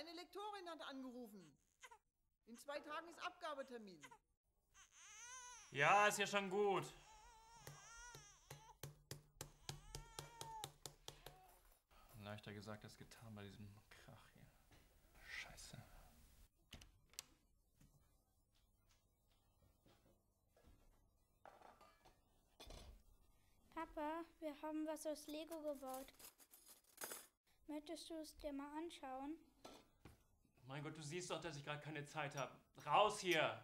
Deine Lektorin hat angerufen. In zwei Tagen ist Abgabetermin. Ja, ist ja schon gut. Leichter gesagt als getan bei diesem Krach hier. Scheiße. Papa, wir haben was aus Lego gebaut. Möchtest du es dir mal anschauen? Mein Gott, du siehst doch, dass ich gerade keine Zeit habe. Raus hier!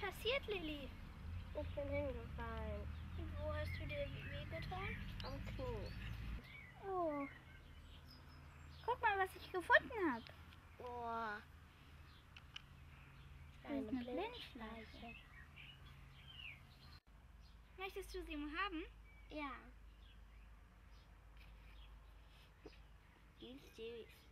Passiert, Lilly? Ich bin hingefallen. Und wo hast du dir wehgetan? Am Knie. Oh. Guck mal, was ich gefunden habe. Das ist eine Blindschleiche. Möchtest du sie mal haben? Ja. Die ist süß.